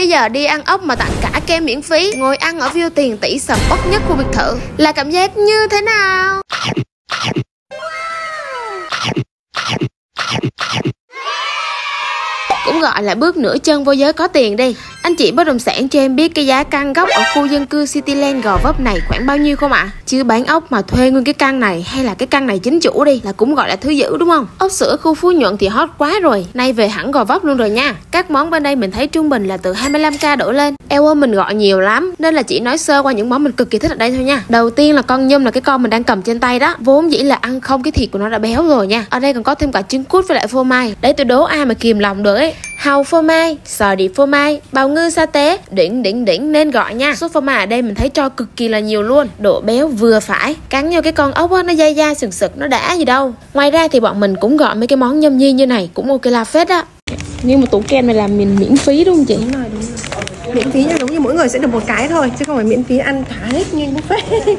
Bây giờ đi ăn ốc mà tặng cả kem miễn phí, Ngồi ăn ở view tiền tỷ sầm bất nhất khu biệt thự Là cảm giác như thế nào? Cũng gọi là bước nửa chân vô giới có tiền đi anh chị bất động sản cho em biết cái giá căn gốc ở khu dân cư Cityland Gò Vấp này khoảng bao nhiêu không ạ? À? Chứ bán ốc mà thuê nguyên cái căn này hay là cái căn này chính chủ đi là cũng gọi là thứ dữ đúng không? Ốc sữa khu Phú Nhuận thì hot quá rồi, nay về hẳn Gò Vấp luôn rồi nha. Các món bên đây mình thấy trung bình là từ 25k đổ lên. Eo ơi mình gọi nhiều lắm nên là chỉ nói sơ qua những món mình cực kỳ thích ở đây thôi nha. Đầu tiên là con nhum là cái con mình đang cầm trên tay đó, vốn dĩ là ăn không cái thịt của nó đã béo rồi nha. Ở đây còn có thêm cả trứng cút với lại phô mai. Đấy tôi đố ai mà kìm lòng được ấy hàu phô mai, sò đi phô mai, bào ngư sa tế, đỉnh đỉnh đỉnh nên gọi nha. Số phô mai ở đây mình thấy cho cực kỳ là nhiều luôn, độ béo vừa phải. Cắn vô cái con ốc á, nó dai dai sừng sực, nó đã gì đâu. Ngoài ra thì bọn mình cũng gọi mấy cái món nhâm nhi như này cũng ok là phết á. Nhưng mà tủ kem này làm mình miễn phí đúng không chị? Đúng rồi, đúng rồi. Miễn phí nhưng giống như mỗi người sẽ được một cái thôi chứ không phải miễn phí ăn thả hết như buffet